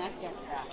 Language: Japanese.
なっちゃった。